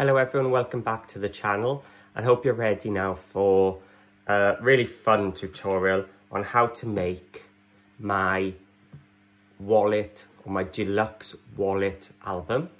Hello everyone, welcome back to the channel. I hope you're ready now for a really fun tutorial on how to make my wallet or my deluxe wallet album.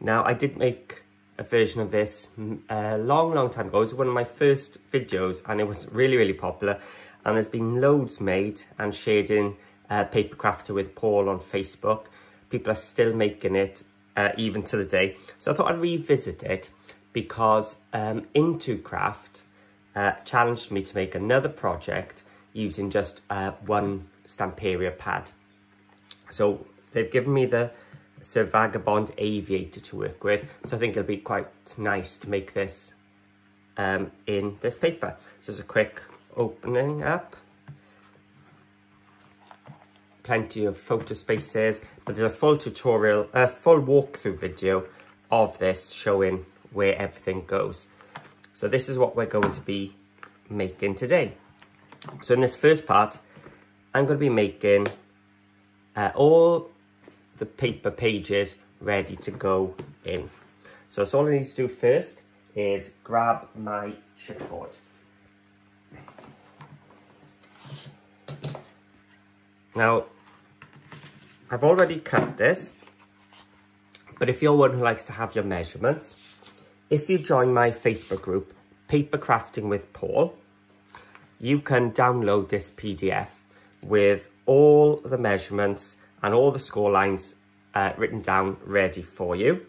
Now I did make a version of this a long, long time ago. It was one of my first videos and it was really, really popular. And there's been loads made and shared in uh, Paper Crafter with Paul on Facebook. People are still making it uh, even to the day. So I thought I'd revisit it because um, In2Craft uh, challenged me to make another project using just uh, one Stamperia pad. So they've given me the Sir Vagabond Aviator to work with. So I think it'll be quite nice to make this um, in this paper. Just a quick opening up plenty of photo spaces, but there's a full tutorial, a full walkthrough video of this showing where everything goes. So this is what we're going to be making today. So in this first part, I'm going to be making uh, all the paper pages ready to go in. So, so all I need to do first is grab my chipboard. Now, I've already cut this, but if you're one who likes to have your measurements, if you join my Facebook group, Paper Crafting with Paul, you can download this PDF with all the measurements and all the score lines uh, written down ready for you.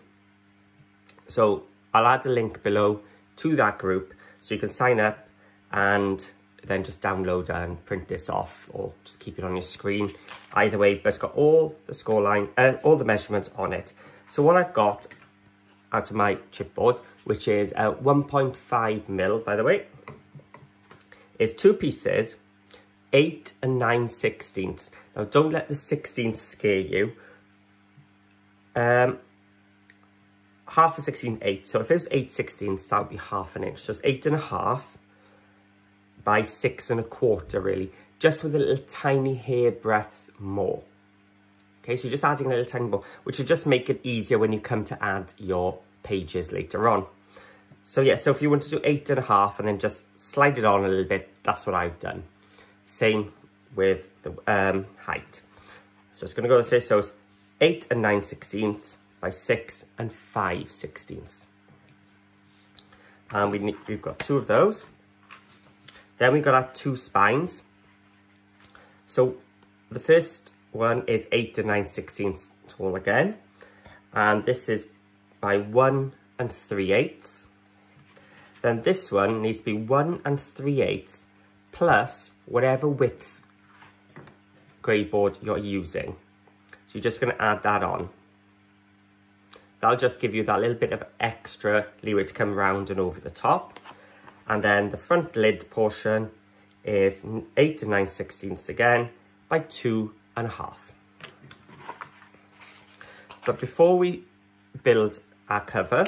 So I'll add a link below to that group so you can sign up and then just download and print this off or just keep it on your screen. Either way, but it's got all the score line, uh, all the measurements on it. So what I've got out of my chipboard, which is uh, 1.5 mil, by the way, is two pieces, 8 and 9 sixteenths. Now, don't let the sixteenths scare you. Um, half a 16, 8. So if it was 8 sixteenths, that would be half an inch. So it's 8 and a half by six and a quarter really, just with a little tiny hair breadth more. Okay, so you're just adding a little tiny more, which will just make it easier when you come to add your pages later on. So yeah, so if you want to do eight and a half and then just slide it on a little bit, that's what I've done. Same with the um, height. So it's going to go this. So it's eight and nine sixteenths by six and five sixteenths. And we need, we've got two of those. Then we've got our two spines. So the first one is 8 to 9 sixteenths tall again. And this is by 1 and 3 eighths. Then this one needs to be 1 and 3 eighths plus whatever width grey board you're using. So you're just going to add that on. That'll just give you that little bit of extra leeway to come round and over the top. And then the front lid portion is 8 to 9 sixteenths again by two and a half. But before we build our cover,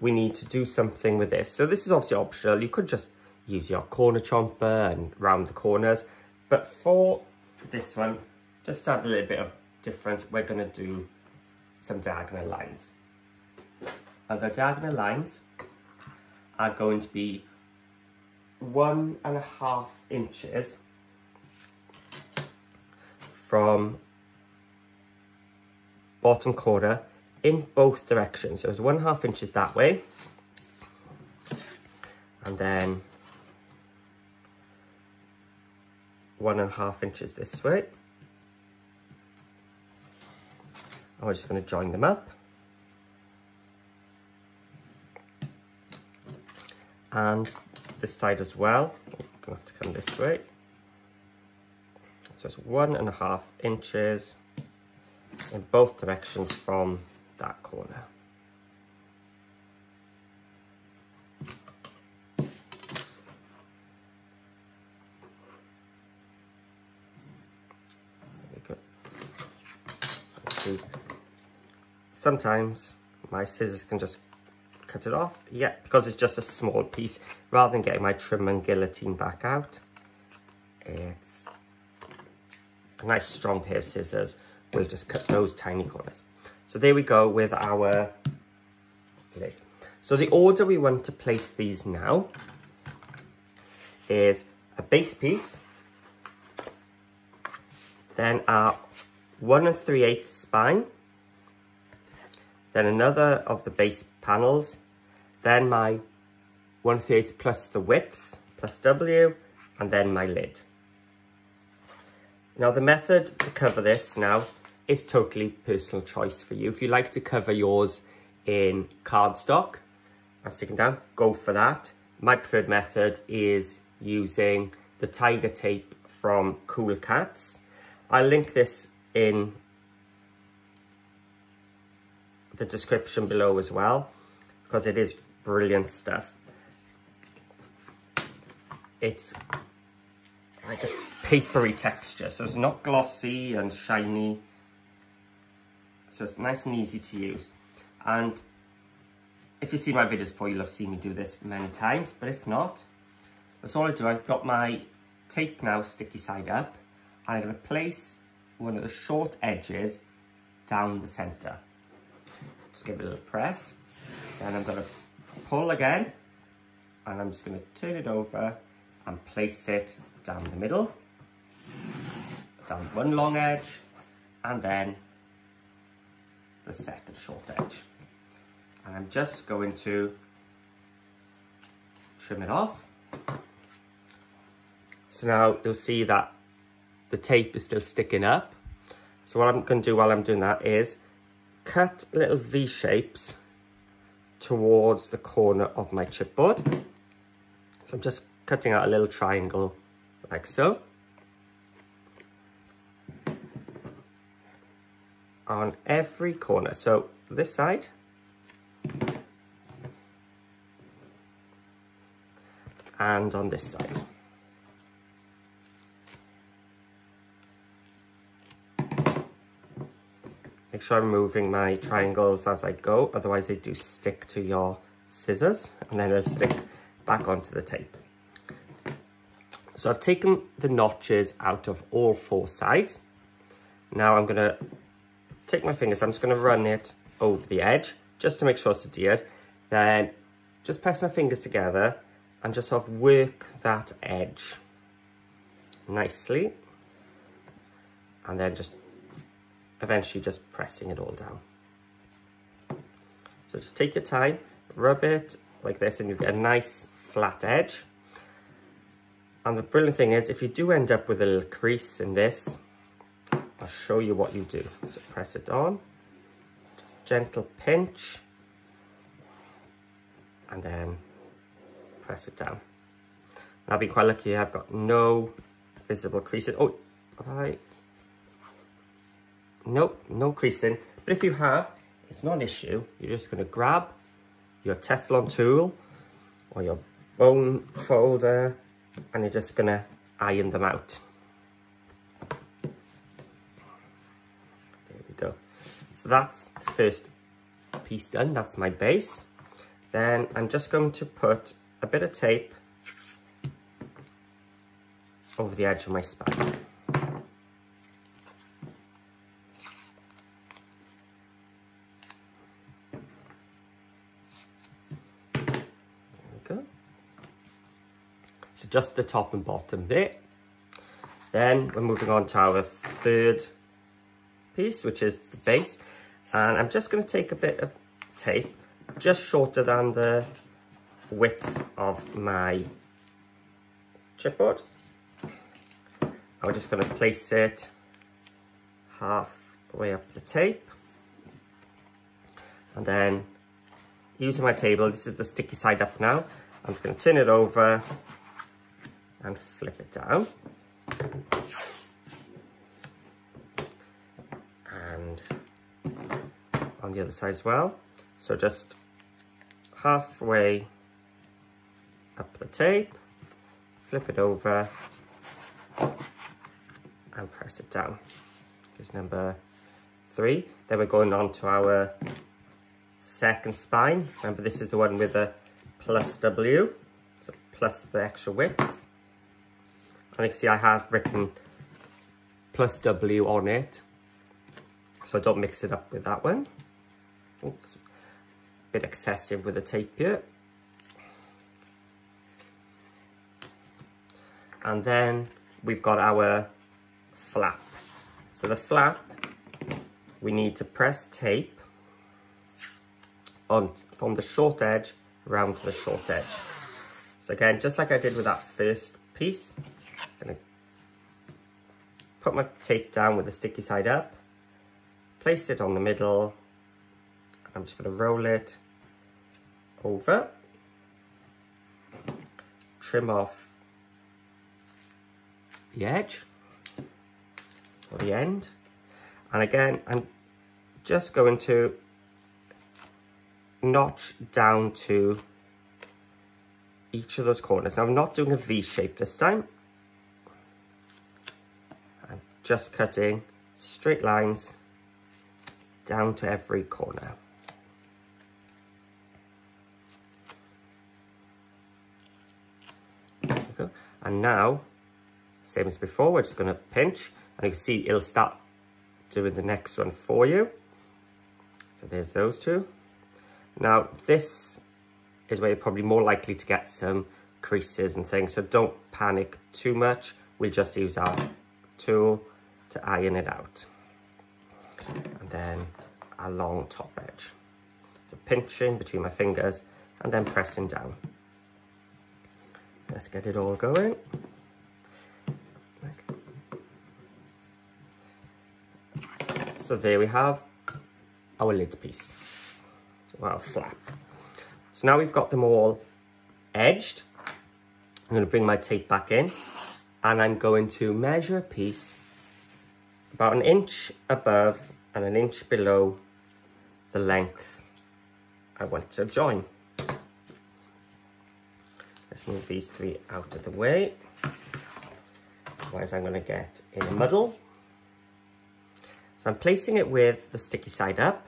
we need to do something with this. So this is obviously optional. You could just use your corner chomper and round the corners. But for this one, just to add a little bit of difference, we're going to do some diagonal lines. And the diagonal lines are going to be one and a half inches from bottom corner in both directions. So it's one and a half inches that way. And then one and a half inches this way. I'm just going to join them up. And this side as well. I'm gonna have to come this way. So it's one and a half inches in both directions from that corner. Sometimes my scissors can just cut it off. Yeah, because it's just a small piece. Rather than getting my trim and guillotine back out, it's a nice strong pair of scissors. We'll just cut those tiny corners. So there we go with our lid. So the order we want to place these now is a base piece, then our one and three eighths spine, then another of the base panels, then my one three plus the width, plus W, and then my lid. Now the method to cover this now is totally personal choice for you. If you like to cover yours in cardstock and sticking down, go for that. My preferred method is using the tiger tape from Cool Cats. I'll link this in the description below as well because it is brilliant stuff. It's like a papery texture, so it's not glossy and shiny. So it's nice and easy to use. And if you see my videos before, you'll have seen me do this many times, but if not, that's all I do. I've got my tape now sticky side up, and I'm gonna place one of the short edges down the center. Just give it a little press. Then I'm gonna pull again, and I'm just gonna turn it over and place it down the middle, down one long edge, and then the second short edge. And I'm just going to trim it off. So now you'll see that the tape is still sticking up. So what I'm going to do while I'm doing that is cut little V shapes towards the corner of my chipboard. So I'm just cutting out a little triangle like so. On every corner. So this side. And on this side. Make sure I'm moving my triangles as I go, otherwise they do stick to your scissors and then they'll stick back onto the tape. So I've taken the notches out of all four sides. Now I'm to take my fingers, I'm just to run it over the edge just to make sure it's adhered. Then just press my fingers together and just sort of work that edge nicely. And then just eventually just pressing it all down. So just take your time, rub it like this and you get a nice flat edge. And the brilliant thing is, if you do end up with a little crease in this, I'll show you what you do. So press it on, just gentle pinch, and then press it down. And I'll be quite lucky I've got no visible creases. Oh, have I? Nope, no creasing. But if you have, it's not an issue. You're just going to grab your Teflon tool or your bone folder and you're just gonna iron them out. There we go. So that's the first piece done, that's my base. Then I'm just going to put a bit of tape over the edge of my spine. So just the top and bottom there. Then we're moving on to our third piece, which is the base. And I'm just going to take a bit of tape, just shorter than the width of my chipboard. I'm just going to place it halfway up the tape. And then using my table, this is the sticky side up now. I'm just going to turn it over and flip it down. And on the other side as well. So just halfway up the tape, flip it over and press it down. Here's number three. Then we're going on to our second spine. Remember this is the one with the plus W, so plus the extra width. And you can see I have written plus W on it. So I don't mix it up with that one. Oops. a bit excessive with the tape here. And then we've got our flap. So the flap, we need to press tape on from the short edge around to the short edge. So again, just like I did with that first piece, gonna put my tape down with the sticky side up, place it on the middle, I'm just gonna roll it over, trim off the edge or the end. And again, I'm just going to notch down to each of those corners. Now I'm not doing a V shape this time. Just cutting straight lines down to every corner. And now, same as before, we're just going to pinch and you can see it'll start doing the next one for you. So there's those two. Now this is where you're probably more likely to get some creases and things. So don't panic too much. We'll just use our tool to iron it out. And then a long top edge. So pinching between my fingers and then pressing down. Let's get it all going. So there we have our lid piece, our flap. So now we've got them all edged. I'm going to bring my tape back in and I'm going to measure a piece about an inch above and an inch below the length I want to join. Let's move these three out of the way. Otherwise I'm going to get in a muddle. So I'm placing it with the sticky side up.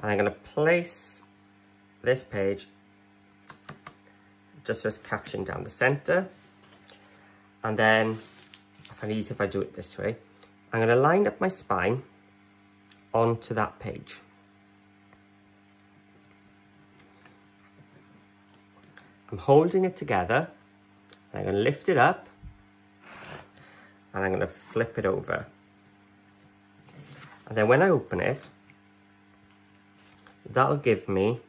And I'm going to place this page just it's catching down the center. And then, I find easy if I do it this way, I'm going to line up my spine onto that page. I'm holding it together. I'm going to lift it up and I'm going to flip it over. And then when I open it, that'll give me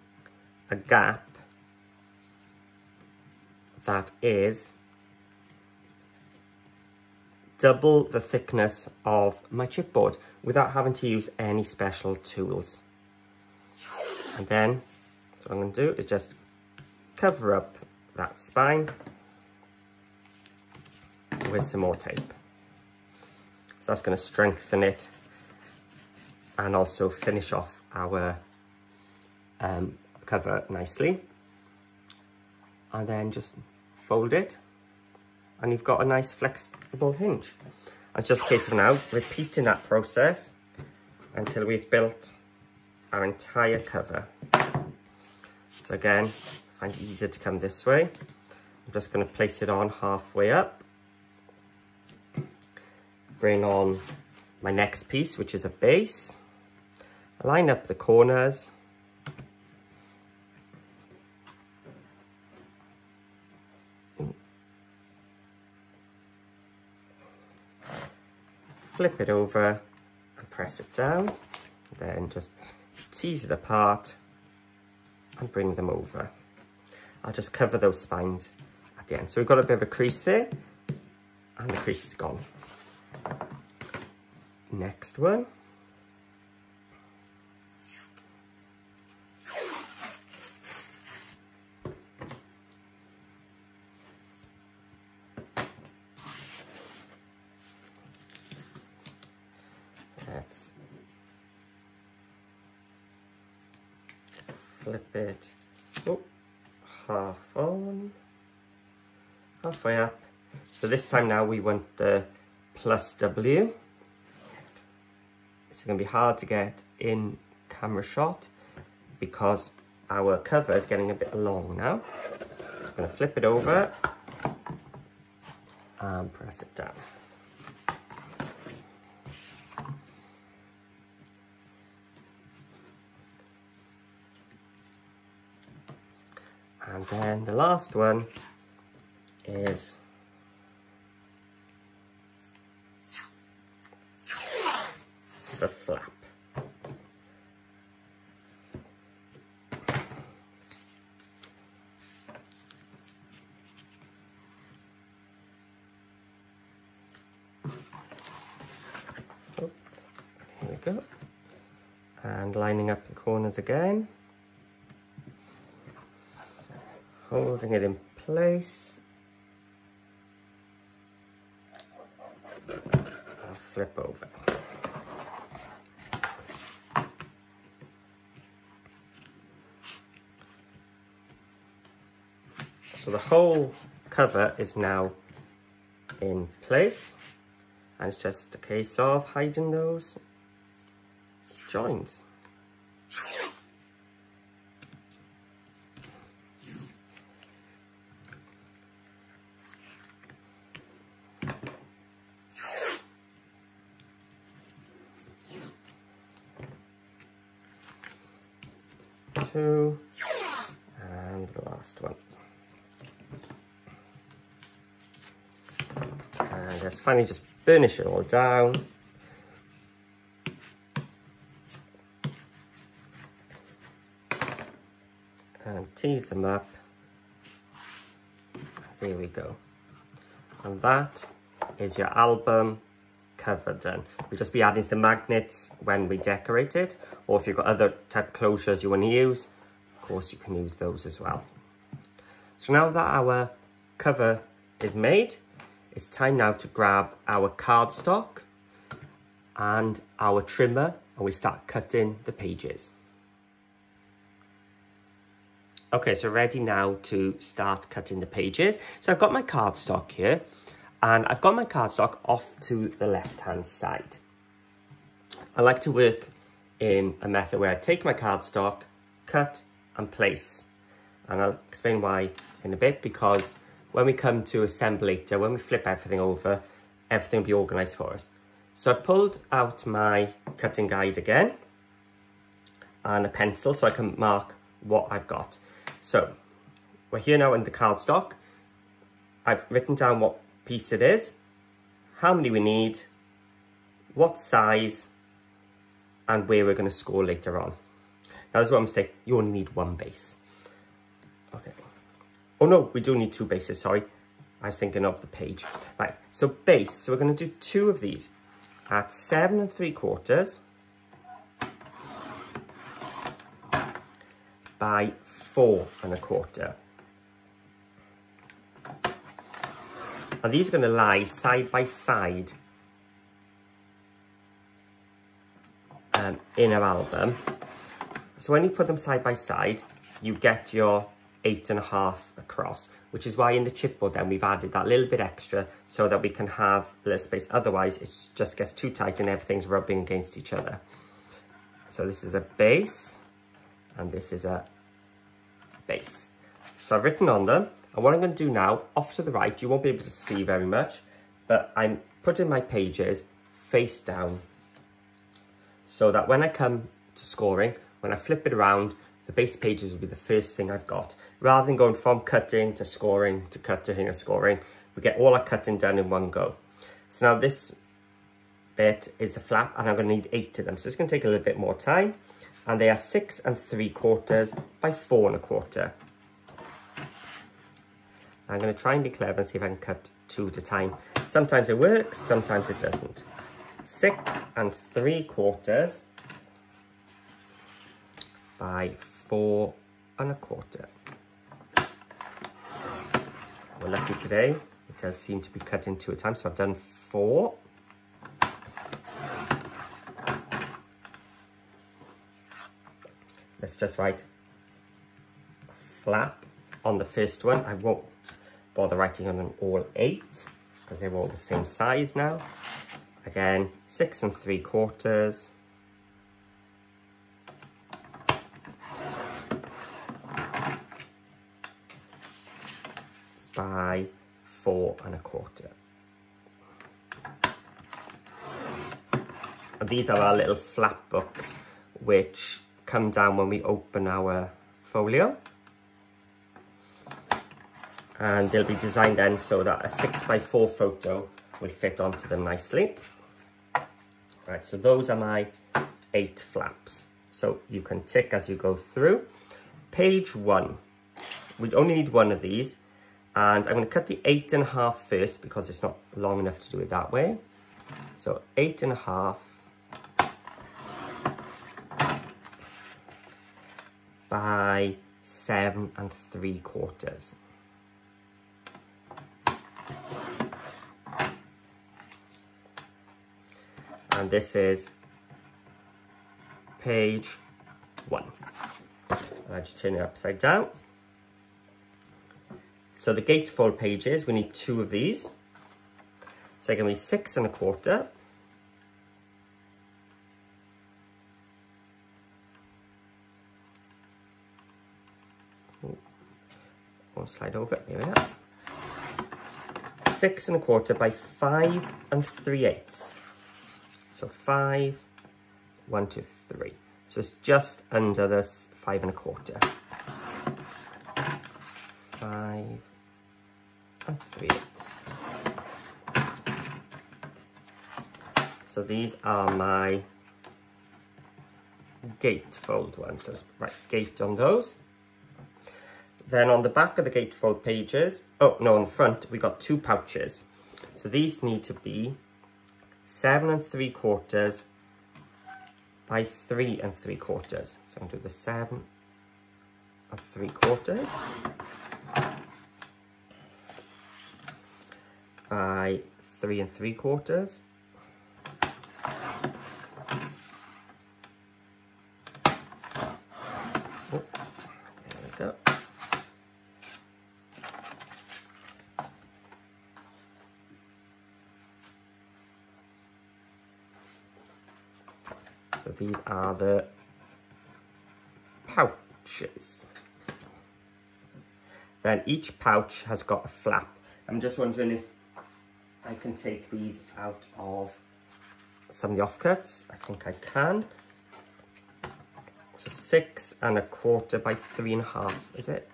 a gap that is double the thickness of my chipboard without having to use any special tools. And then what I'm going to do is just cover up that spine with some more tape. So that's going to strengthen it and also finish off our um, cover nicely. And then just fold it and you've got a nice flexible hinge. And just a case of now repeating that process until we've built our entire cover. So again, find it easier to come this way. I'm just going to place it on halfway up. Bring on my next piece, which is a base line up the corners. Flip it over and press it down. Then just tease it apart and bring them over. I'll just cover those spines at the end. So we've got a bit of a crease there and the crease is gone. Next one. flip it oh, half on, halfway up. So this time now we want the plus W. It's going to be hard to get in camera shot because our cover is getting a bit long now. I'm going to flip it over and press it down. And then the last one is the flap. Here we go. And lining up the corners again. Holding it in place. I'll flip over. So the whole cover is now in place and it's just a case of hiding those joints. Two, and the last one. And just finally just burnish it all down. And tease them up. There we go. And that is your album cover done. We'll just be adding some magnets when we decorate it, or if you've got other type closures you want to use, of course you can use those as well. So now that our cover is made, it's time now to grab our cardstock and our trimmer and we start cutting the pages. Okay, so ready now to start cutting the pages. So I've got my cardstock here and I've got my cardstock off to the left-hand side. I like to work in a method where I take my cardstock, cut and place. And I'll explain why in a bit because when we come to assemble later, when we flip everything over, everything will be organised for us. So I've pulled out my cutting guide again and a pencil so I can mark what I've got. So we're here now in the cardstock. I've written down what piece it is, how many we need, what size, and where we're going to score later on. Now, there's one mistake. You only need one base. Okay. Oh, no, we do need two bases. Sorry. I was thinking of the page. Right. So base. So we're going to do two of these at seven and three quarters by four and a quarter. And these are going to lie side by side um, in our album. So when you put them side by side, you get your eight and a half across, which is why in the chipboard then we've added that little bit extra so that we can have a little space. Otherwise, it just gets too tight and everything's rubbing against each other. So this is a base and this is a base. So I've written on them and what I'm going to do now, off to the right, you won't be able to see very much, but I'm putting my pages face down so that when I come to scoring, when I flip it around, the base pages will be the first thing I've got. Rather than going from cutting to scoring to cutting and scoring, we get all our cutting done in one go. So now this bit is the flap and I'm going to need eight of them. So it's going to take a little bit more time. And they are six and three quarters by four and a quarter. I'm going to try and be clever and see if I can cut two at a time. Sometimes it works, sometimes it doesn't. Six and three quarters by four and a quarter. We're lucky today. It does seem to be cut in two at a time. So I've done four. Let's just write flap on the first one. I won't bother writing on them all eight because they're all the same size now. Again, six and three quarters. By four and a quarter. And these are our little flap books which come down when we open our folio. And they'll be designed then so that a six by four photo will fit onto them nicely. Right, so those are my eight flaps. So you can tick as you go through. Page one, we only need one of these. And I'm going to cut the eight and a half first because it's not long enough to do it that way. So eight and a half by seven and three quarters. And this is page one. I just turn it upside down. So the gatefold pages, we need two of these. So going to be six and a quarter. We'll slide over, there we are. Six and a quarter by five and three eighths. So five, one, two, three. So it's just under this five and a quarter. Five So these are my gatefold ones. So right, gate on those. Then on the back of the gatefold pages, oh no, on the front, we got two pouches. So these need to be seven and three quarters by three and three quarters. So I'm to do the seven and three quarters by three and three quarters. Oh, there we go. So these are the pouches. Then each pouch has got a flap. I'm just wondering if I can take these out of some of the offcuts. I think I can. So six and a quarter by three and a half, is it?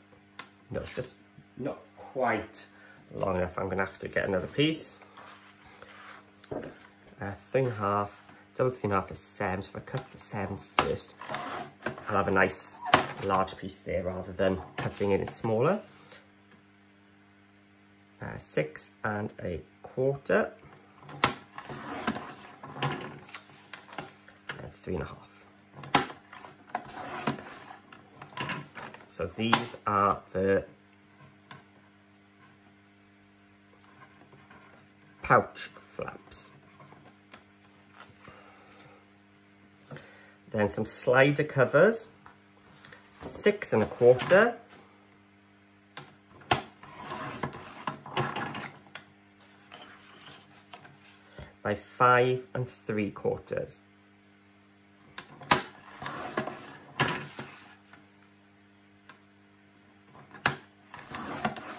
No, it's just not quite long enough. I'm gonna have to get another piece. Uh, three and a half, double three and a half is seven. So if I cut the seven first, I'll have a nice large piece there rather than cutting it smaller. Uh, six and a quarter. And three and a half. So these are the pouch flaps. Then some slider covers, six and a quarter. By five and three quarters.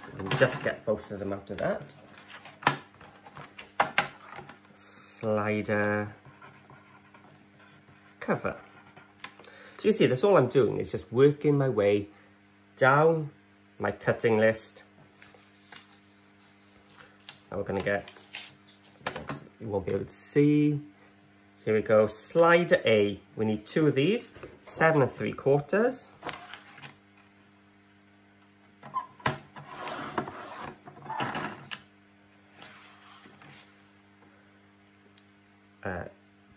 So just get both of them out of that. Slider cover. So you see, that's all I'm doing is just working my way down my cutting list. Now we're going to get, you won't be able to see. Here we go, slider A. We need two of these, seven and three quarters. Uh,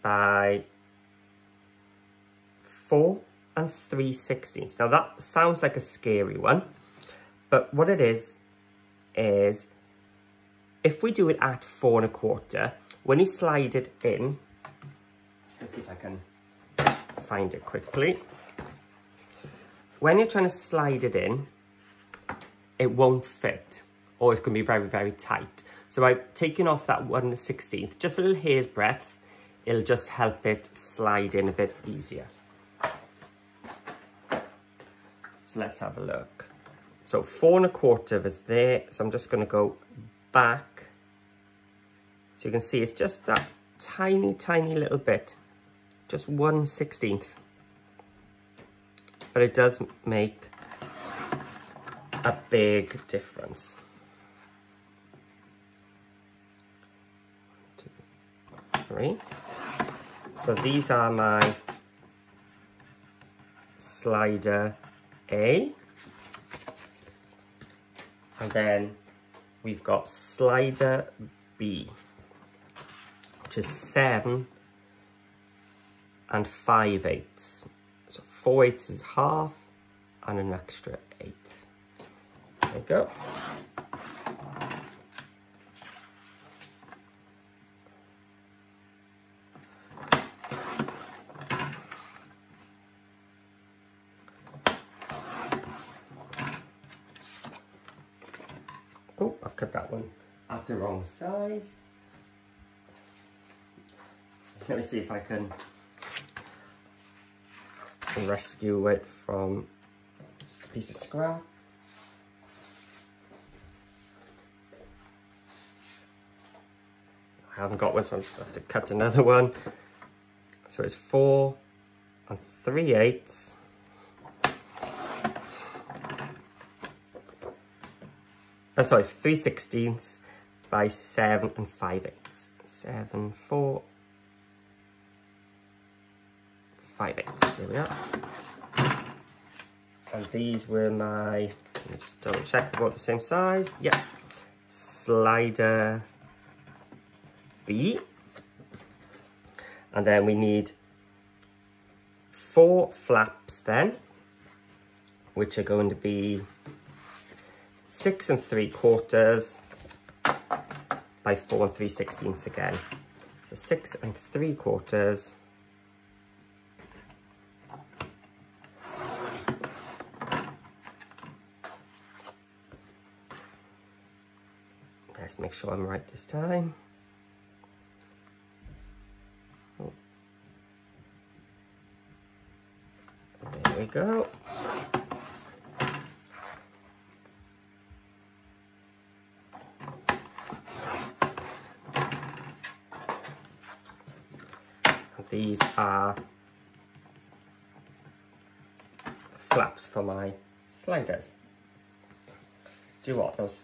by four and three sixteenths. Now that sounds like a scary one, but what it is, is if we do it at four and a quarter, when you slide it in, let's see if I can find it quickly. When you're trying to slide it in, it won't fit or it's going to be very, very tight. So by taking off that 1 16th, just a little hair's breadth, it'll just help it slide in a bit easier. So let's have a look. So four and a quarter is there. So I'm just going to go back. So you can see it's just that tiny, tiny little bit. Just 1 16th. But it does make a big difference. Two, three. So these are my slider A. And then we've got slider B, is seven and five eighths. So four eighths is half and an extra eighth. There you go. Oh, I've cut that one at the wrong size. Let me see if I can rescue it from a piece of scrap. I haven't got one, so I just have to cut another one. So it's four and three eighths. Oh, sorry, three sixteenths by seven and five eighths. Seven, four, five eighths. There we are. And these were my, just double check about the same size. Yep. Slider B. And then we need four flaps then, which are going to be six and three quarters by four and three sixteenths again. So six and three quarters Make sure I'm right this time. Oh. There we go. These are flaps for my sliders. Do what? Those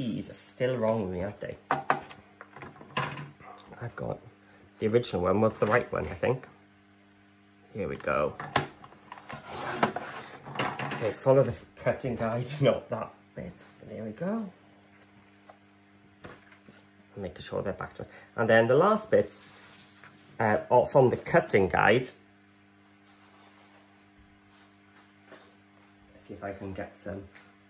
these are still wrong with me, aren't they? I've got the original one was the right one, I think. Here we go. So follow the cutting guide, not that bit. There we go. Making sure they're back to it. And then the last bits uh, from the cutting guide. Let's see if I can get some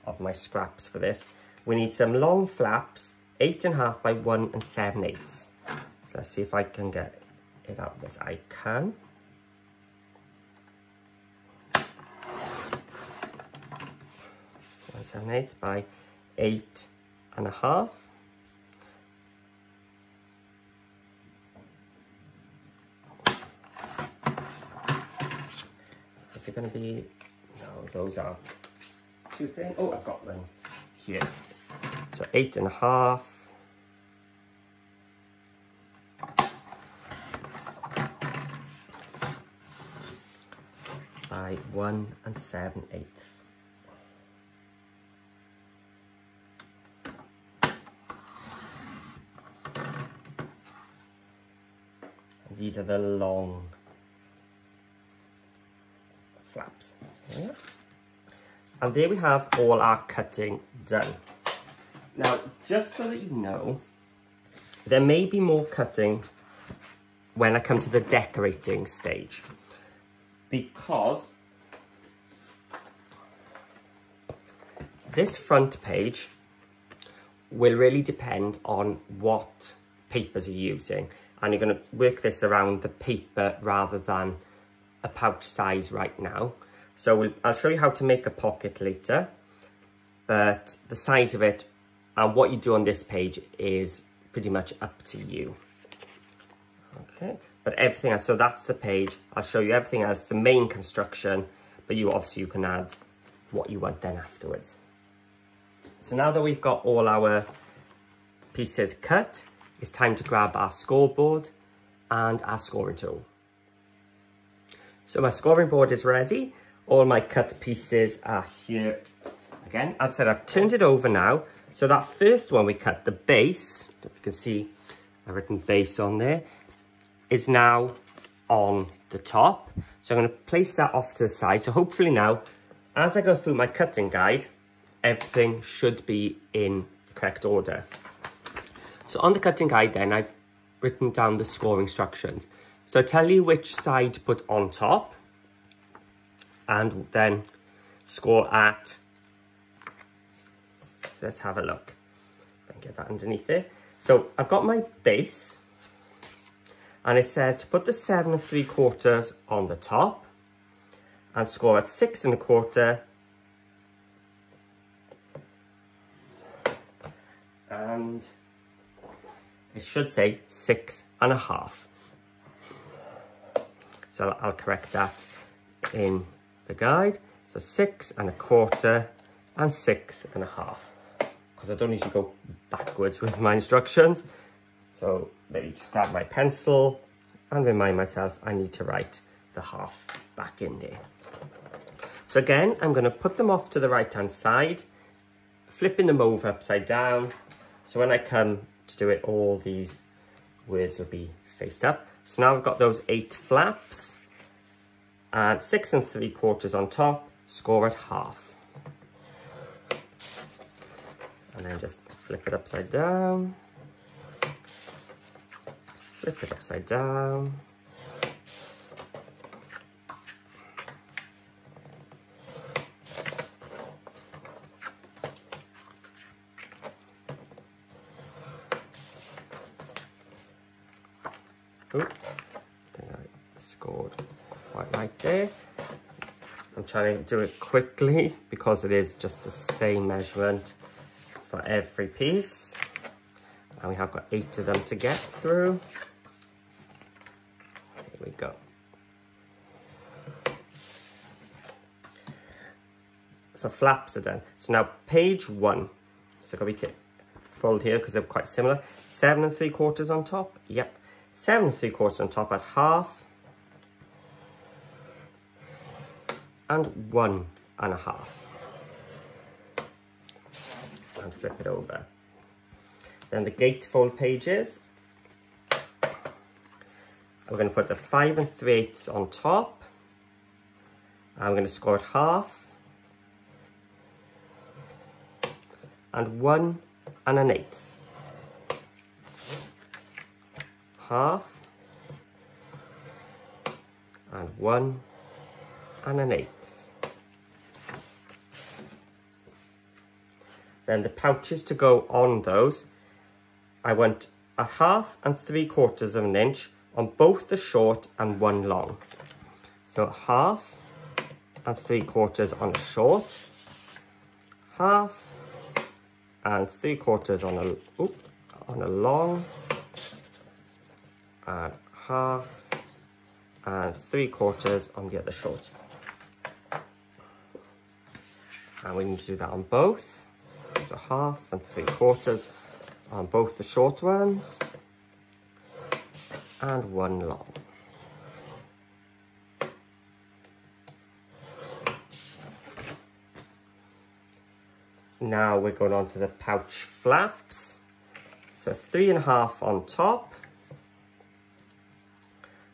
of my scraps for this. We need some long flaps, eight and a half by one and seven eighths. So let's see if I can get it out of this. I can. One seven eighths by eight and a half. Is it going to be? No, those are two things. Oh, I've got one here. So eight and a half. By one and seven eighths. And these are the long flaps. Yeah. And there we have all our cutting done. Now, just so that you know, there may be more cutting when I come to the decorating stage. Because this front page will really depend on what papers you're using. And you're going to work this around the paper rather than a pouch size right now. So we'll, I'll show you how to make a pocket later, but the size of it and what you do on this page is pretty much up to you. Okay, but everything else, so that's the page. I'll show you everything else, the main construction, but you obviously you can add what you want then afterwards. So now that we've got all our pieces cut, it's time to grab our scoreboard and our scoring tool. So my scoring board is ready all my cut pieces are here. Again, as I said, I've turned it over now. So that first one we cut, the base, if you can see I've written base on there, is now on the top. So I'm going to place that off to the side. So hopefully now, as I go through my cutting guide, everything should be in the correct order. So on the cutting guide then, I've written down the score instructions. So I tell you which side to put on top and then score at. Let's have a look. Get that underneath it. So I've got my base and it says to put the seven and three quarters on the top and score at six and a quarter and it should say six and a half so I'll correct that in the guide so six and a quarter and six and a half because I don't usually go backwards with my instructions so maybe just grab my pencil and remind myself I need to write the half back in there. So again, I'm going to put them off to the right hand side, flipping them over upside down. So when I come to do it, all these words will be faced up. So now I've got those eight flaps and six and three quarters on top, score at half. And then just flip it upside down flip it upside down. Oop, I think I scored quite right there. I'm trying to do it quickly because it is just the same measurement for every piece. And we have got eight of them to get through. Here we go. So flaps are done. So now page one. So got to fold here because they're quite similar. Seven and three quarters on top. Yep. Seven and three quarters on top at half. And one and a half. And flip it over. Then the gatefold pages I'm going to put the 5 and 3 eighths on top. I'm going to score it half. And 1 and an eighth. Half. And 1 and an eighth. Then the pouches to go on those, I want a half and 3 quarters of an inch on both the short and one long. So half and three quarters on a short, half and three quarters on a oop, on a long, and half and three quarters on the other short. And we need to do that on both. So half and three quarters on both the short ones and one long. Now we're going on to the pouch flaps. So three and a half on top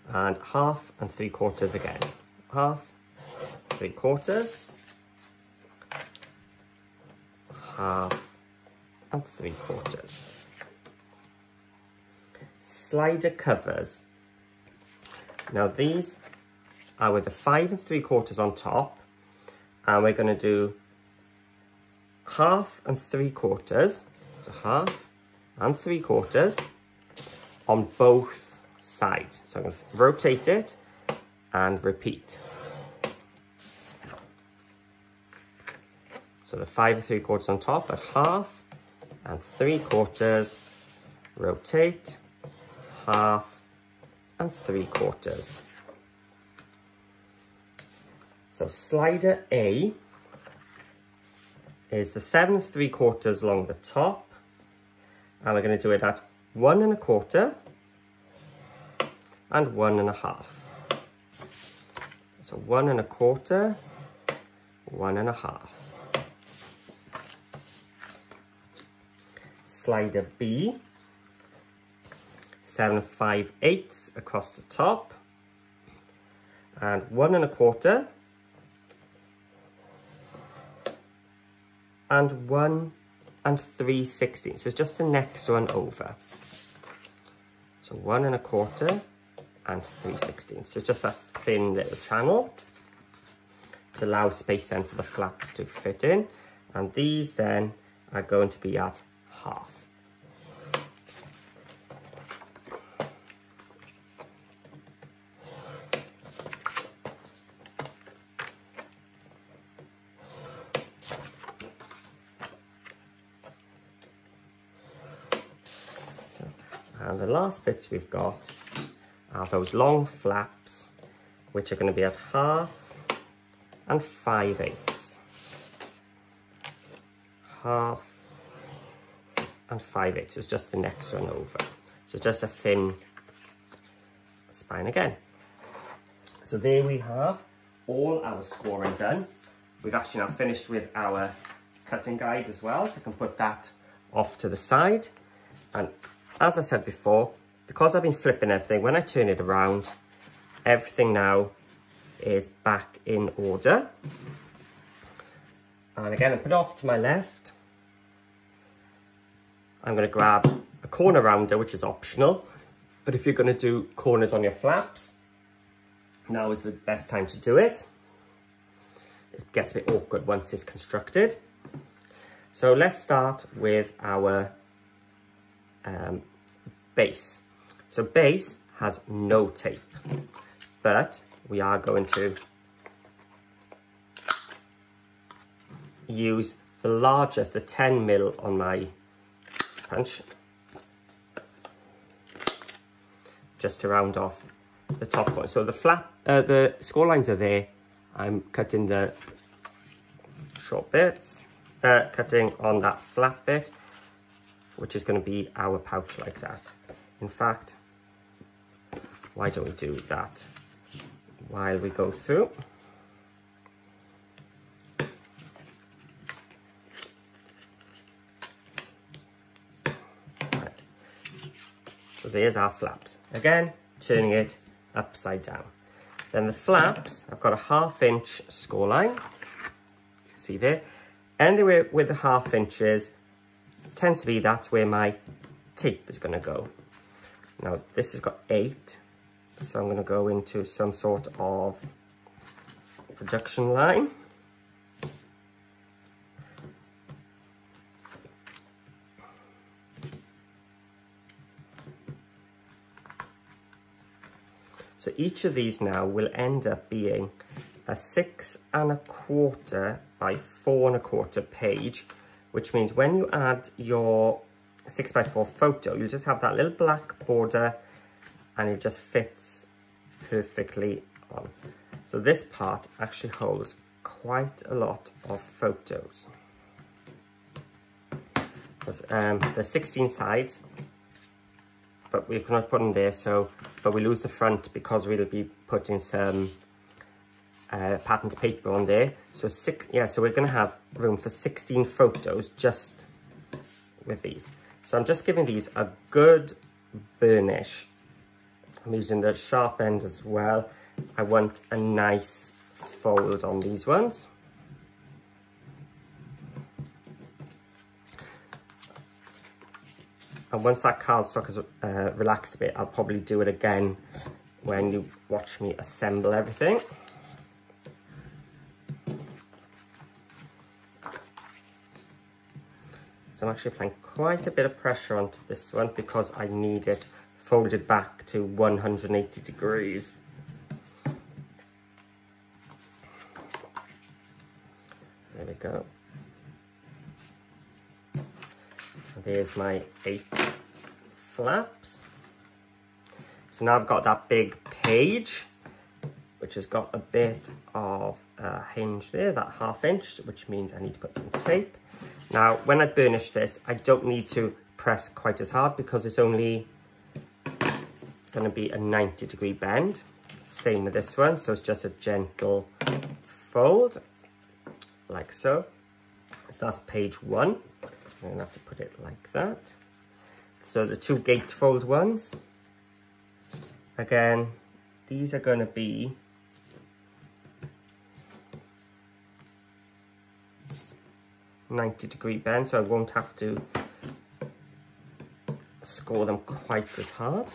and half and three quarters again. Half, three quarters, half and three quarters slider covers. Now these are with the five and three quarters on top and we're going to do half and three quarters, so half and three quarters on both sides. So I'm going to rotate it and repeat. The five and three quarters on top at half and three quarters, rotate half and three quarters. So slider A is the seven three quarters along the top and we're going to do it at one and a quarter and one and a half. So one and a quarter, one and a half. Slider B, seven five eighths across the top, and one and a quarter, and one and three sixteenths. So just the next one over. So one and a quarter and three sixteenths. So just a thin little channel to allow space then for the flaps to fit in. And these then are going to be at half. Last bits we've got are those long flaps, which are going to be at half and five eighths. Half and five eighths is just the next one over. So just a thin spine again. So there we have all our scoring done. We've actually now finished with our cutting guide as well, so I can put that off to the side. And as I said before, because I've been flipping everything, when I turn it around, everything now is back in order. And again, I put off to my left. I'm going to grab a corner rounder, which is optional. But if you're going to do corners on your flaps, now is the best time to do it. It gets a bit awkward once it's constructed. So let's start with our um, base. So base has no tape, but we are going to use the largest, the 10 mil on my punch, just to round off the top one. So the flap, uh, the score lines are there. I'm cutting the short bits, uh, cutting on that flat bit, which is going to be our pouch like that. In fact, why don't we do that while we go through? Right. So there's our flaps. Again, turning it upside down. Then the flaps, I've got a half inch score line. See there? Anywhere with the half inches tends to be that's where my tape is going to go. Now this has got eight, so I'm going to go into some sort of production line. So each of these now will end up being a six and a quarter by four and a quarter page, which means when you add your six by four photo, you just have that little black border and it just fits perfectly on. So this part actually holds quite a lot of photos. Um, there's 16 sides, but we cannot put them there, so, but we lose the front because we'll be putting some uh, patterned paper on there. So six, yeah, so we're gonna have room for 16 photos just with these. So I'm just giving these a good burnish. I'm using the sharp end as well. I want a nice fold on these ones. And once that cardstock has uh, relaxed a bit, I'll probably do it again when you watch me assemble everything. So I'm actually applying quite a bit of pressure onto this one because I need it folded back to 180 degrees. There we go. There's my eight flaps. So now I've got that big page, which has got a bit of a hinge there, that half inch, which means I need to put some tape. Now, when I burnish this, I don't need to press quite as hard because it's only going to be a 90 degree bend. Same with this one, so it's just a gentle fold, like so. So that's page one. I'm gonna have to put it like that. So the two gatefold ones, again, these are gonna be Ninety degree bend, so I won't have to score them quite as hard.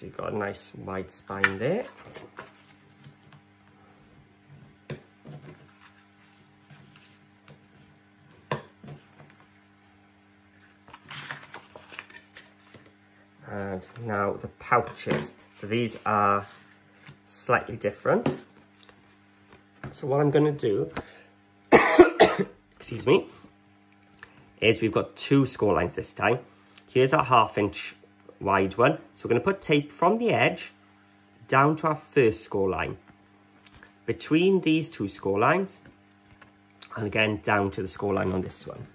So you've got a nice wide spine there. And now the pouches. So these are slightly different. So what I'm going to do, excuse me, is we've got two score lines this time. Here's our half inch wide one. So we're going to put tape from the edge down to our first score line. Between these two score lines, and again down to the score line on this one.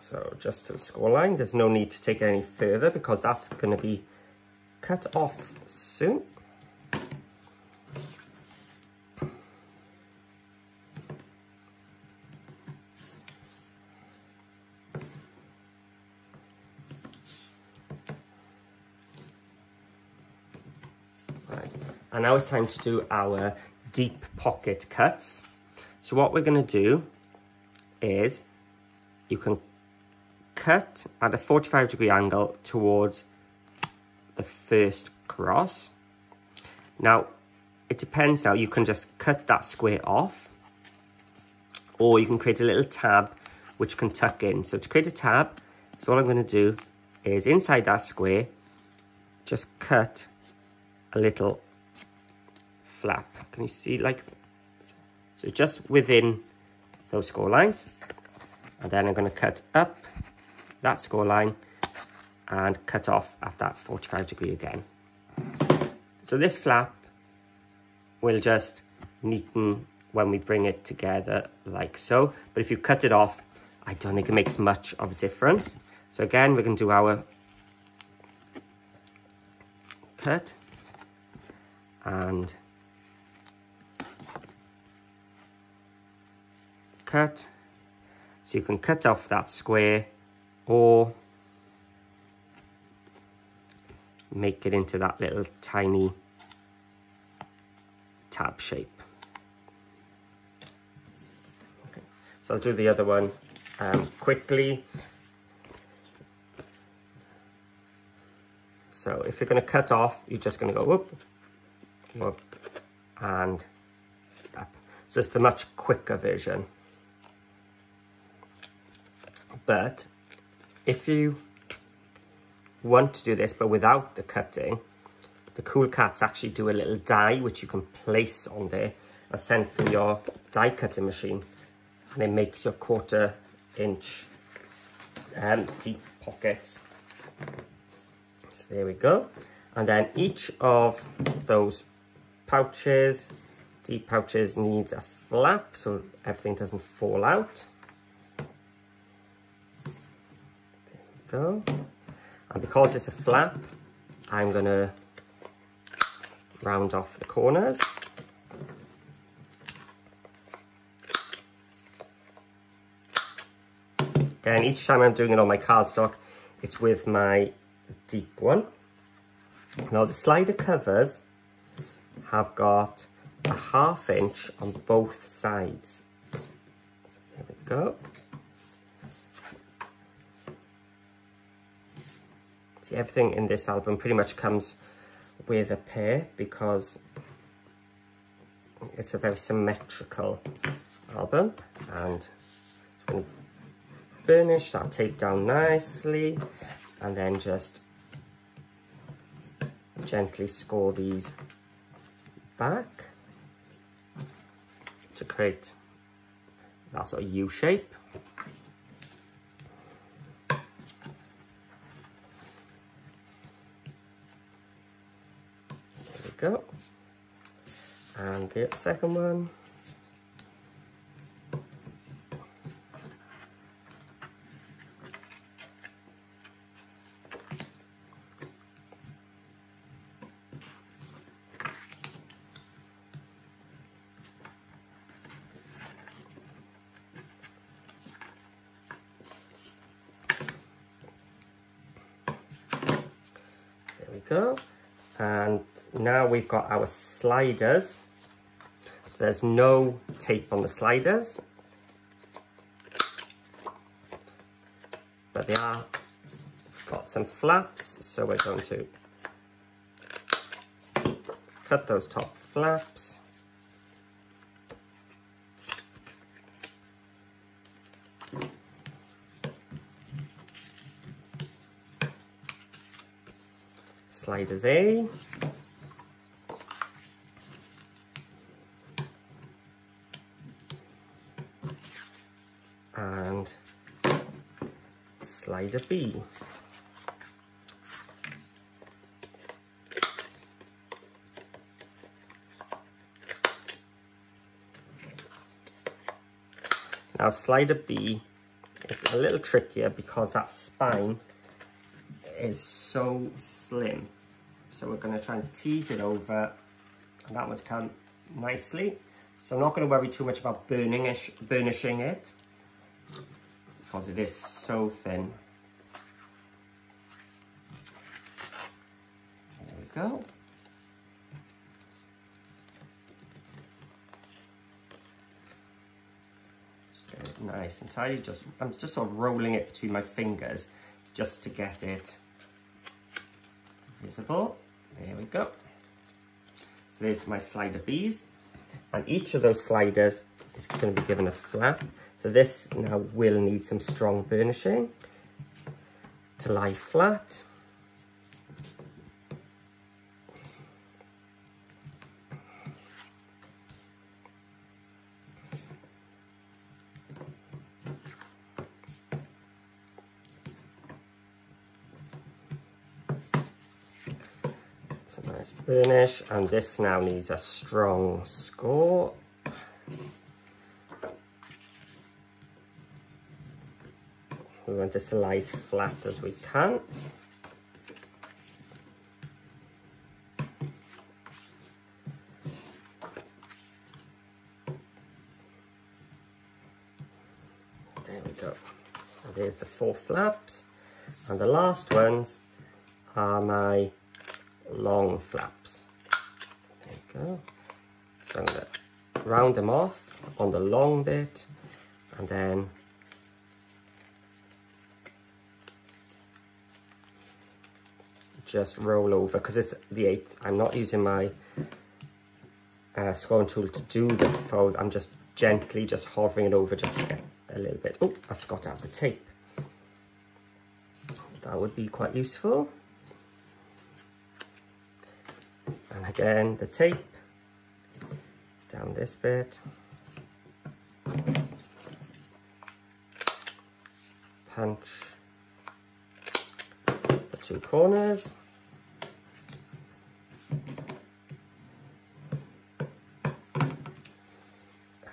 So just to the score line, there's no need to take it any further because that's going to be cut off soon. Now it's time to do our deep pocket cuts. So what we're going to do is you can cut at a 45 degree angle towards the first cross. Now, it depends now, you can just cut that square off or you can create a little tab which can tuck in. So to create a tab, so what I'm going to do is inside that square, just cut a little flap. Can you see like, so just within those score lines. And then I'm going to cut up that score line and cut off at that 45 degree again. So this flap will just neaten when we bring it together like so. But if you cut it off, I don't think it makes much of a difference. So again, we're going to do our cut and cut. So you can cut off that square or make it into that little tiny tab shape. Okay. So I'll do the other one um, quickly. So if you're going to cut off, you're just going to go whoop, whoop, and up. So it's the much quicker version. But if you want to do this, but without the cutting, the Cool Cats actually do a little die, which you can place on there and send through your die cutting machine. And it makes your quarter inch um, deep pockets. So there we go. And then each of those pouches, deep pouches needs a flap so everything doesn't fall out. Go. And because it's a flap, I'm gonna round off the corners. Again, each time I'm doing it on my cardstock, it's with my deep one. Now the slider covers have got a half inch on both sides. So there we go. Everything in this album pretty much comes with a pair because it's a very symmetrical album and finish that tape down nicely and then just gently score these back to create that sort of U shape go. And the second one. Got our sliders. So there's no tape on the sliders. But they are got some flaps, so we're going to cut those top flaps. Sliders A. slider B. Now slider B is a little trickier because that spine is so slim. So we're going to try and tease it over and that one's come nicely. So I'm not going to worry too much about burning burnishing it because it is so thin. Go. nice and tidy. Just I'm just sort of rolling it between my fingers just to get it visible. There we go. So there's my slider bees. And each of those sliders is going to be given a flap. So this now will need some strong burnishing to lie flat. Burnish and this now needs a strong score. We want this to lie as flat as we can. There we go. So there's the four flaps. And the last ones are my long flaps. There you go. So I'm going to round them off on the long bit and then just roll over because it's the eighth. I'm not using my uh, scoring tool to do the fold. I'm just gently just hovering it over just a little bit. Oh, I forgot to have the tape. That would be quite useful. And again the tape. Down this bit. Punch the two corners.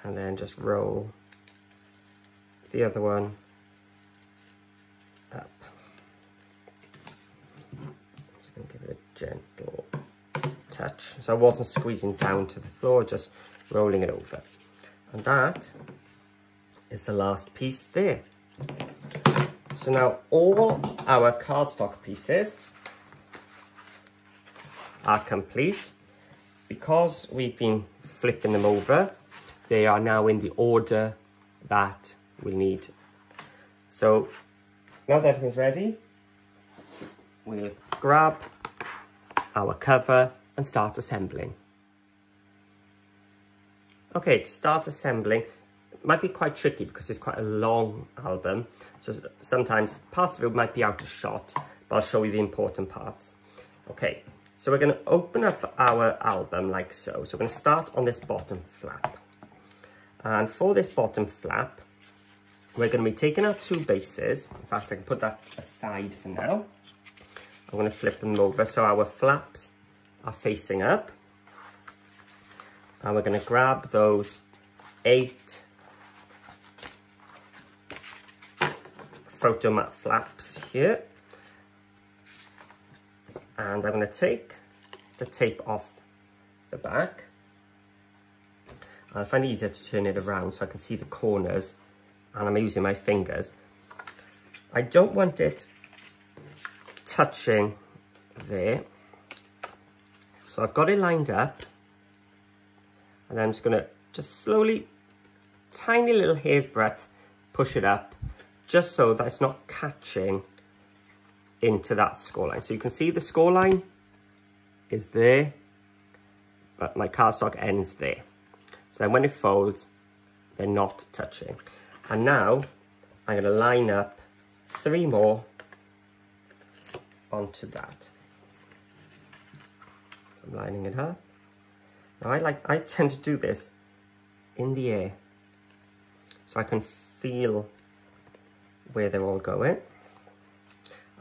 And then just roll the other one up. Just gonna give it a gentle touch. So I wasn't squeezing down to the floor, just rolling it over. And that is the last piece there. So now all our cardstock pieces are complete. Because we've been flipping them over, they are now in the order that we need. So now that everything's ready, we'll grab our cover and start assembling. Okay, to start assembling, it might be quite tricky because it's quite a long album. So sometimes parts of it might be out of shot, but I'll show you the important parts. Okay, so we're going to open up our album like so. So we're going to start on this bottom flap. And for this bottom flap, we're going to be taking our two bases. In fact, I can put that aside for now. I'm going to flip them over. So our flaps are facing up. And we're going to grab those eight photo mat flaps here. And I'm going to take the tape off the back. I find it easier to turn it around so I can see the corners and I'm using my fingers. I don't want it touching there So I've got it lined up and I'm just gonna just slowly, tiny little hair's breadth, push it up just so that it's not catching into that score line. So you can see the score line is there, but my cardstock ends there. So then when it folds, they're not touching. And now I'm going to line up three more onto that. Lining it up. Now I like, I tend to do this in the air so I can feel where they're all going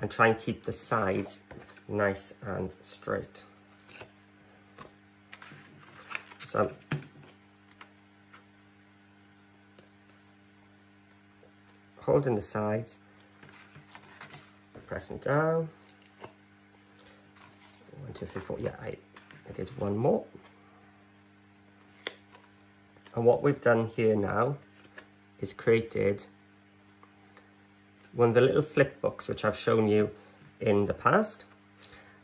and try and keep the sides nice and straight. So holding the sides, pressing down. One, two, three, four. Yeah, I, it is one more. And what we've done here now is created one of the little flip books which I've shown you in the past.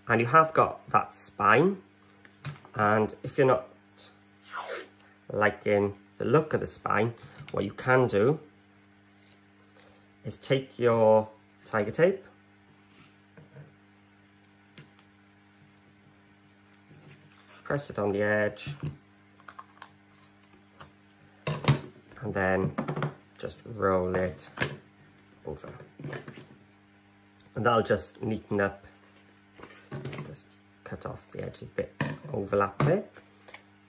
And you have got that spine. And if you're not liking the look of the spine, what you can do is take your tiger tape press it on the edge and then just roll it over. And that'll just neaten up, just cut off the edge a bit overlap there.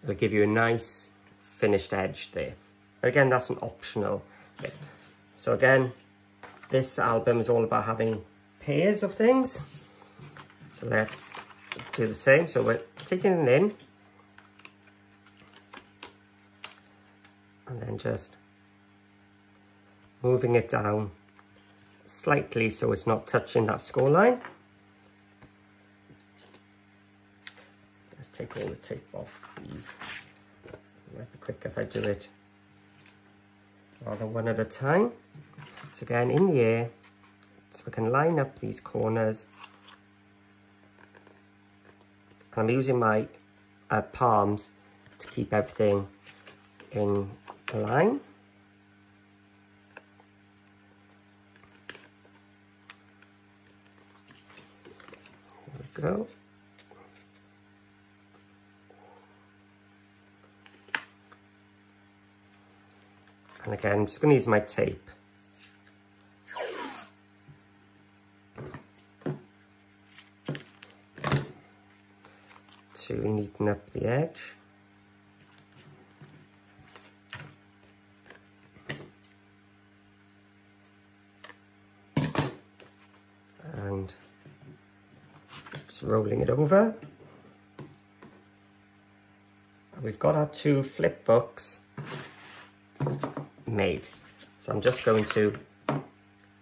It'll give you a nice finished edge there. Again, that's an optional bit. So again, this album is all about having pairs of things. So let's do the same. So we're taking it in and then just moving it down slightly so it's not touching that score line. Let's take all the tape off these. It might be quicker if I do it rather one at a time. So again, in the air, so we can line up these corners. I'm using my uh, palms to keep everything in line. There we go. And again, I'm just going to use my tape. To neaten up the edge. And just rolling it over. We've got our two flip books made. So I'm just going to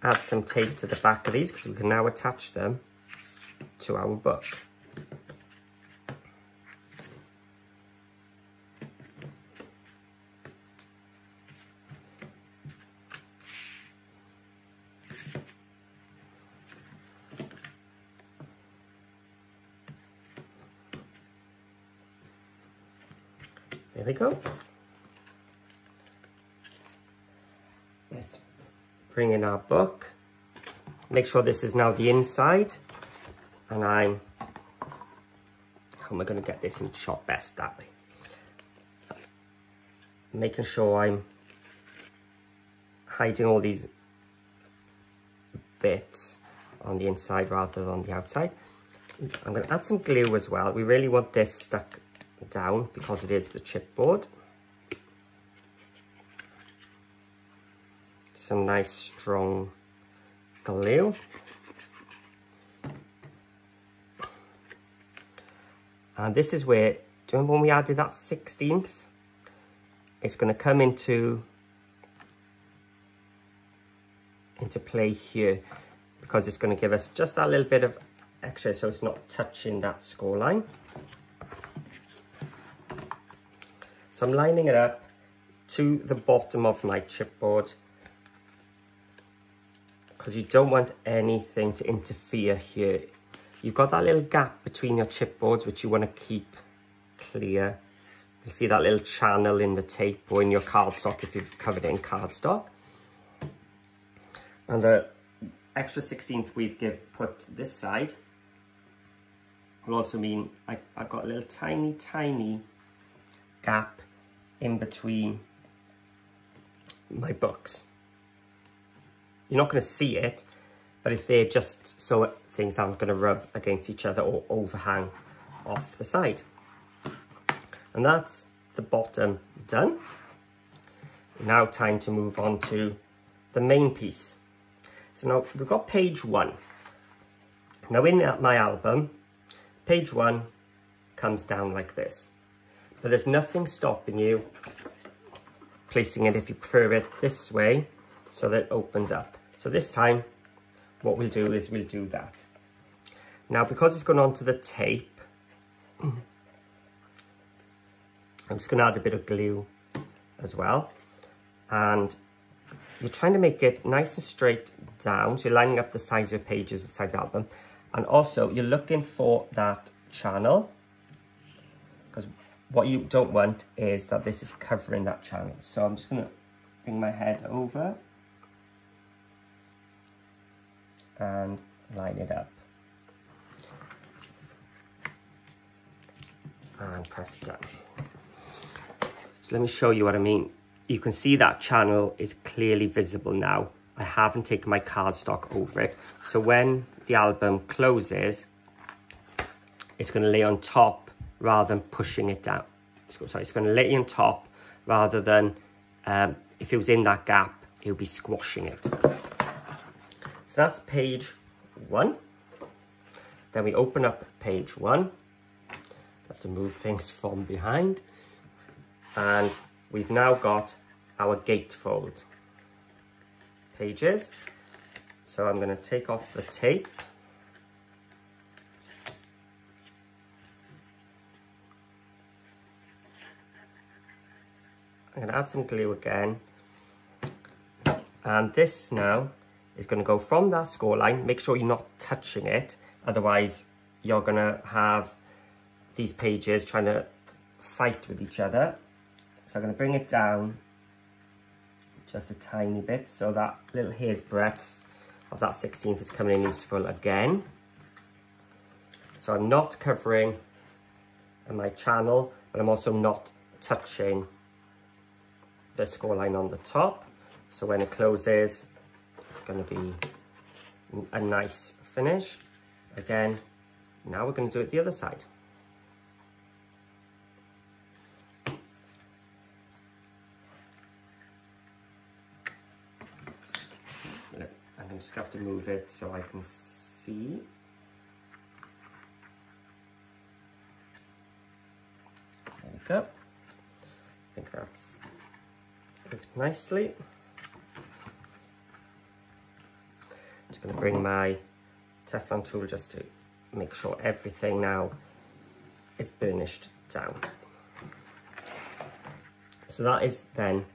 add some tape to the back of these because we can now attach them to our book. There we go. Let's bring in our book. Make sure this is now the inside. And I'm, how am I going to get this in shot best that way? Making sure I'm hiding all these bits on the inside rather than the outside. I'm going to add some glue as well. We really want this stuck down because it is the chipboard. Some nice strong glue. And this is where, do you remember when we added that 16th? It's going to come into into play here because it's going to give us just that little bit of extra so it's not touching that score line. So I'm lining it up to the bottom of my chipboard because you don't want anything to interfere here you've got that little gap between your chipboards which you want to keep clear. You see that little channel in the tape or in your cardstock if you've covered it in cardstock. And the extra 16th we've give, put this side will also mean I, I've got a little tiny, tiny gap in between my books. You're not going to see it, but it's there just so things aren't going to rub against each other or overhang off the side. And that's the bottom done. Now time to move on to the main piece. So now we've got page one. Now in my album, page one comes down like this. But there's nothing stopping you placing it, if you prefer it, this way so that it opens up. So this time, what we'll do is we'll do that. Now, because it's gone onto the tape, I'm just going to add a bit of glue as well. And you're trying to make it nice and straight down. So you're lining up the size of your pages with the side of the album. And also, you're looking for that channel. Because what you don't want is that this is covering that channel. So I'm just going to bring my head over. And line it up. And press it down. So let me show you what I mean. You can see that channel is clearly visible now. I haven't taken my cardstock over it. So when the album closes, it's going to lay on top rather than pushing it down. Sorry, it's going to lay on top rather than um, if it was in that gap, it would be squashing it. So that's page one. Then we open up page one. Have to move things from behind. And we've now got our gatefold pages. So I'm going to take off the tape. I'm going to add some glue again. And this now is going to go from that score line. Make sure you're not touching it. Otherwise, you're going to have these pages trying to fight with each other. So I'm going to bring it down just a tiny bit so that little hair's breadth of that 16th is coming in useful again. So I'm not covering my channel, but I'm also not touching the score line on the top. So when it closes, it's going to be a nice finish. Again, now we're going to do it the other side. I'm just have to move it so I can see. There we go. I think that's nicely. I'm just going to bring my Teflon tool just to make sure everything now is burnished down. So that is then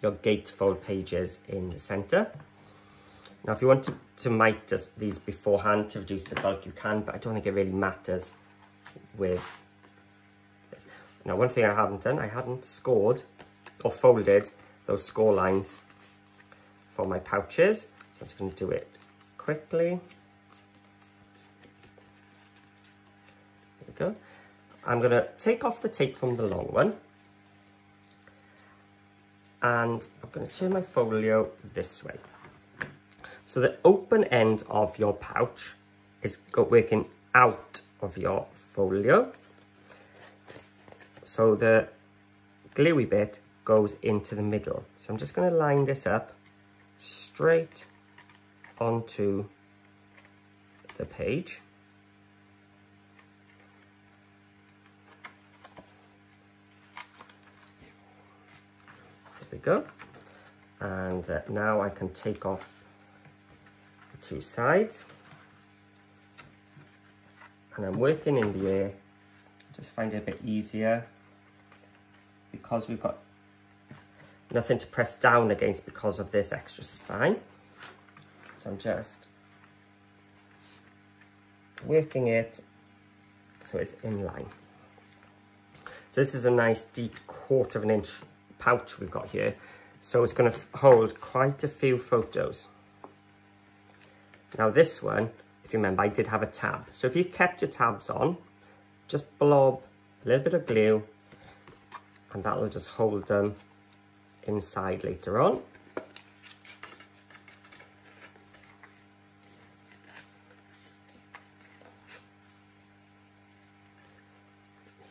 your gatefold pages in the centre. Now if you want to, to mite these beforehand to reduce the bulk you can, but I don't think it really matters with this. Now one thing I haven't done, I hadn't scored or folded those score lines for my pouches. So I'm just going to do it quickly. There we go. I'm going to take off the tape from the long one. And I'm going to turn my folio this way. So the open end of your pouch is working out of your folio. So the gluey bit goes into the middle. So I'm just going to line this up straight onto the page. There we go. And uh, now I can take off the two sides. And I'm working in the air. Just find it a bit easier because we've got nothing to press down against because of this extra spine. I'm just just working it so it's in line. So this is a nice deep quarter of an inch pouch we've got here. So it's going to hold quite a few photos. Now this one, if you remember, I did have a tab. So if you've kept your tabs on, just blob a little bit of glue and that will just hold them inside later on.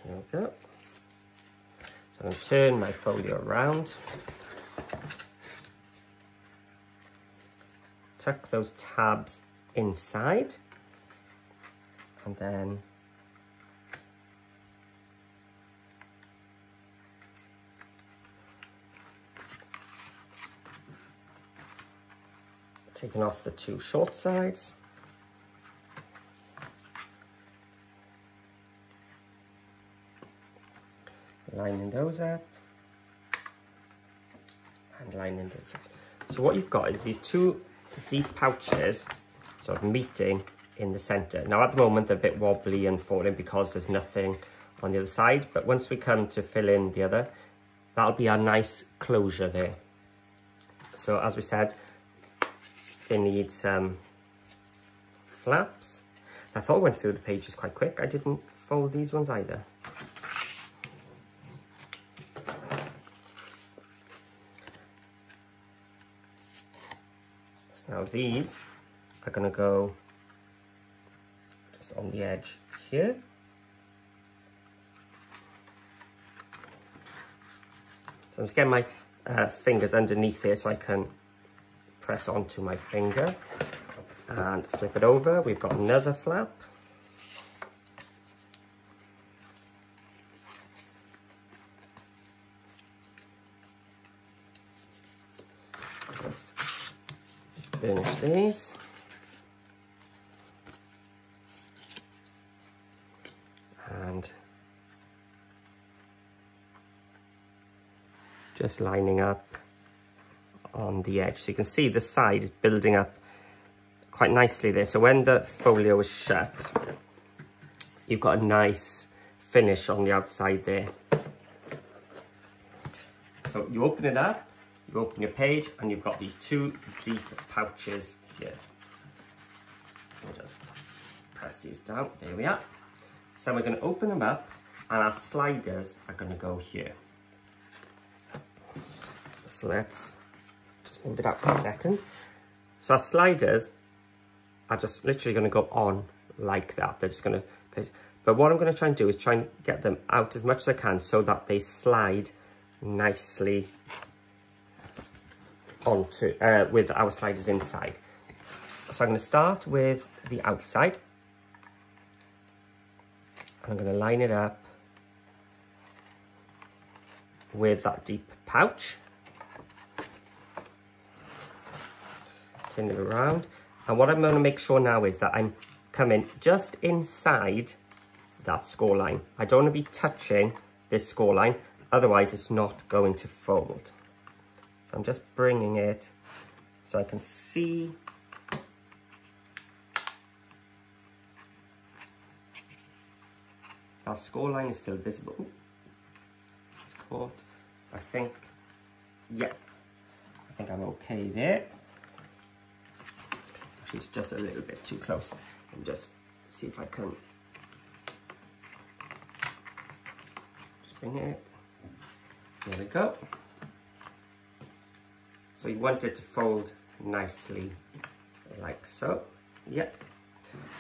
There we go. So I'm to turn my folio around. Tuck those tabs inside. And then taking off the two short sides. Lining those up and lining those up. So what you've got is these two deep pouches sort of meeting in the center. Now at the moment they're a bit wobbly and falling because there's nothing on the other side, but once we come to fill in the other, that'll be a nice closure there. So as we said, they need some flaps. I thought I went through the pages quite quick. I didn't fold these ones either. Now these are going to go just on the edge here. So I'm just getting my uh, fingers underneath here so I can press onto my finger and flip it over. We've got another flap. Finish these. And just lining up on the edge. So you can see the side is building up quite nicely there. So when the folio is shut, you've got a nice finish on the outside there. So you open it up you open your page and you've got these two deep pouches here. We'll just press these down, there we are. So we're going to open them up and our sliders are going to go here. So let's just move it out for a second. So our sliders are just literally going to go on like that. They're just going to, but what I'm going to try and do is try and get them out as much as I can so that they slide nicely onto uh, with our sliders inside. So I'm going to start with the outside. I'm going to line it up with that deep pouch. Turn it around. And what I'm going to make sure now is that I'm coming just inside that score line. I don't want to be touching this score line, otherwise it's not going to fold. So I'm just bringing it so I can see our score line is still visible. It's caught. I think, yeah, I think I'm okay there. Actually, it's just a little bit too close. And just see if I can just bring it. There we go. So you want it to fold nicely like so. Yep.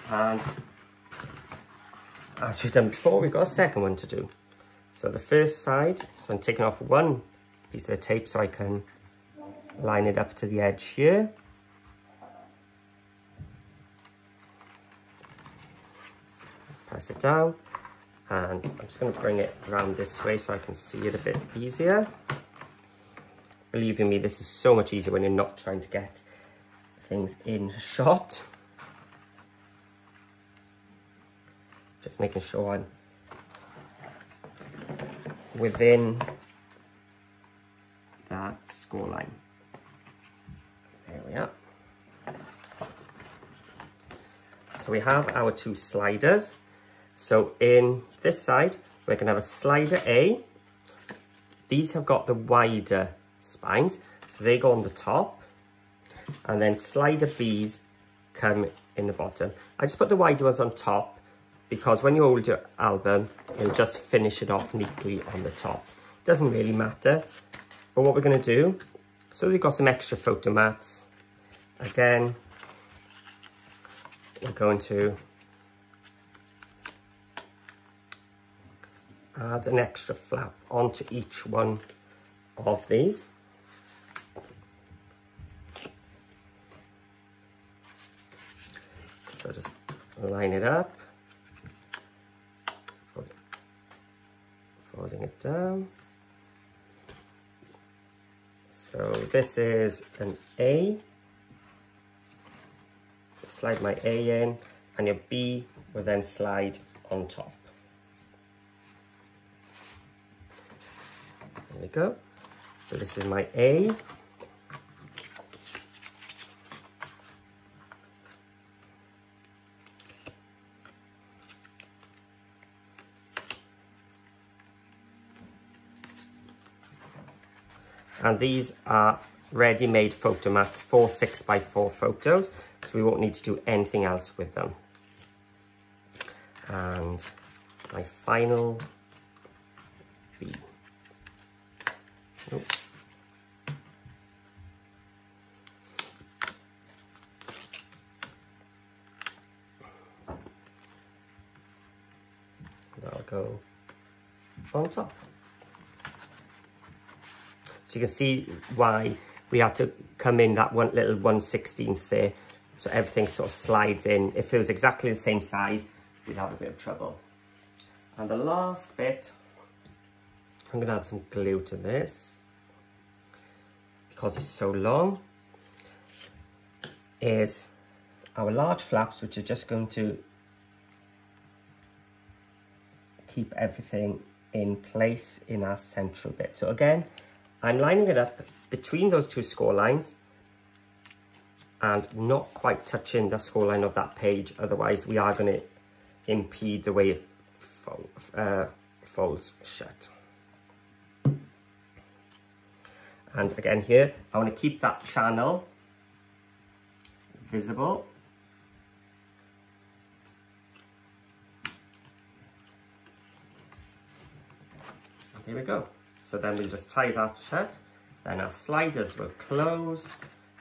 And as we've done before, we've got a second one to do. So the first side, so I'm taking off one piece of the tape so I can line it up to the edge here. Press it down and I'm just going to bring it around this way so I can see it a bit easier. Believe me, this is so much easier when you're not trying to get things in shot. Just making sure I'm within that score line. There we are. So we have our two sliders. So in this side, we're going to have a slider A. These have got the wider spines, so they go on the top. And then slider B's come in the bottom. I just put the wider ones on top because when you hold your album, it'll just finish it off neatly on the top. Doesn't really matter. But what we're going to do, so we've got some extra photo mats. Again, we're going to add an extra flap onto each one of these. So just line it up, folding it down. So this is an A. Slide my A in and your B will then slide on top. There we go. So this is my A. And these are ready-made photo mats for 6x4 photos, so we won't need to do anything else with them. And my final B. Nope. That'll go on top. So you can see why we had to come in that one little 1 16th there. So everything sort of slides in. If it was exactly the same size, we'd have a bit of trouble. And the last bit, I'm going to add some glue to this because it's so long, is our large flaps, which are just going to keep everything in place in our central bit. So again, I'm lining it up between those two score lines and not quite touching the score line of that page. Otherwise, we are going to impede the way it fold, uh, folds shut. And again here, I want to keep that channel visible. here we go. So then we'll just tie that shut. Then our sliders will close,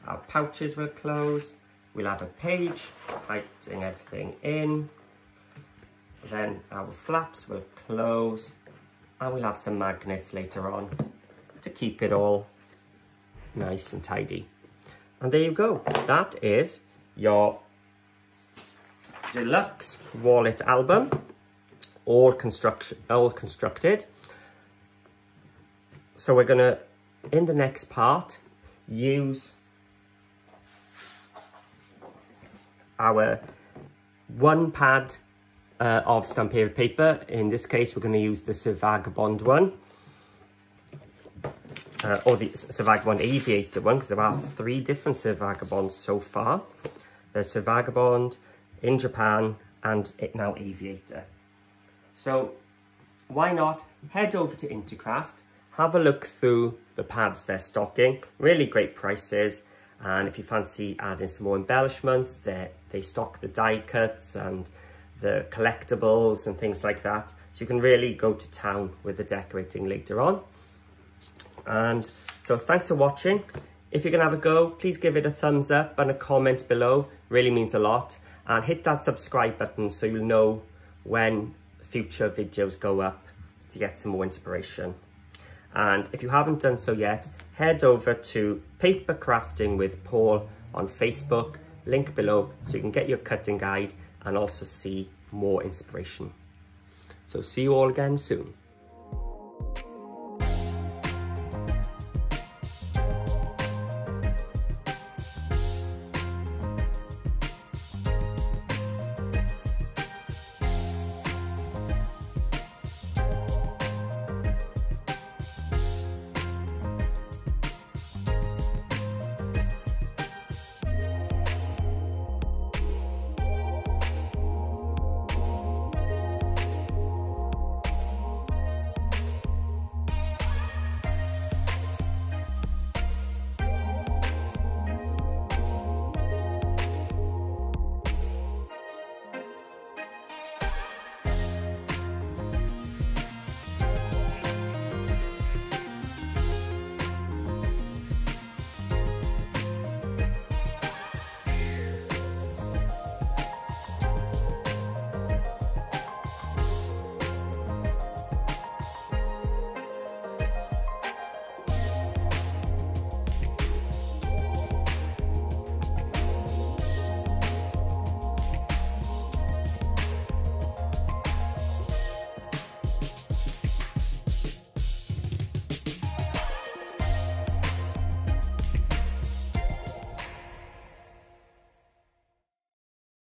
our pouches will close. We'll have a page tightening everything in. Then our flaps will close and we'll have some magnets later on to keep it all nice and tidy. And there you go. That is your deluxe wallet album, all construction, all constructed. So we're gonna, in the next part, use our one pad uh, of stamped paper. In this case, we're going to use the Sir Vagabond one. Uh, or the Sir Vagabond Aviator one, because there are three different Sir Vagabonds so far. There's Sir Vagabond in Japan and it now Aviator. So why not head over to In2Craft, have a look through the pads they're stocking. Really great prices. And if you fancy adding some more embellishments, they, stock the die cuts and the collectibles and things like that. So you can really go to town with the decorating later on. And so thanks for watching. If you're going to have a go, please give it a thumbs up and a comment below. Really means a lot. And hit that subscribe button so you'll know when future videos go up to get some more inspiration. And if you haven't done so yet, head over to Paper Crafting with Paul on Facebook, link below, so you can get your cutting guide and also see more inspiration. So see you all again soon.